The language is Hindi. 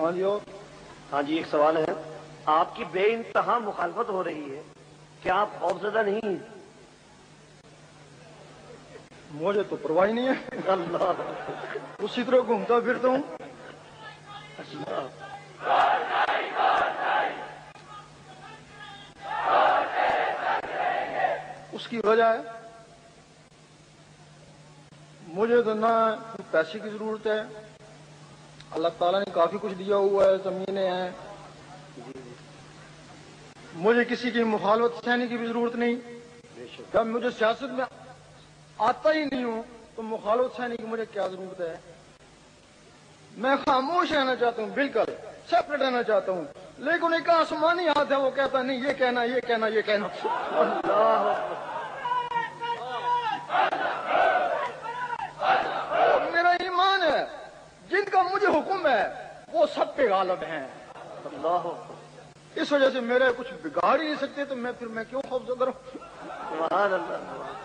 हाँ हाँ जी एक सवाल है। आपकी बे इंतहा मुखालफत हो रही है। क्या आप खौफजदा नहीं हैं? मुझे तो परवाह ही नहीं है। अल्लाह। उसी तरह घूमता फिरता हूँ। उसकी वजह है मुझे तो ना पैसे की ज़रूरत है अल्लाह ताला ने काफ़ी कुछ दिया हुआ है, जमीने हैं। मुझे किसी की मुखालफत सहने की भी ज़रूरत नहीं। जब मुझे सियासत में आता ही नहीं हूँ तो मुखालफत सहने की मुझे क्या ज़रूरत है? मैं खामोश रहना चाहता हूँ, बिल्कुल। सेपरेट रहना चाहता हूँ। लेकिन एक आसमानी हाथ है, वो कहता नहीं, ये कहना ये कहना ये कहना और मेरा ईमान है जिनका मुझे हुक्म है वो सब पे गालब हैं। अल्लाह। इस वजह से मेरे कुछ बिगाड़ ही नहीं सकते तो मैं फिर मैं क्यों खौफ जो करूँ अल्लाह।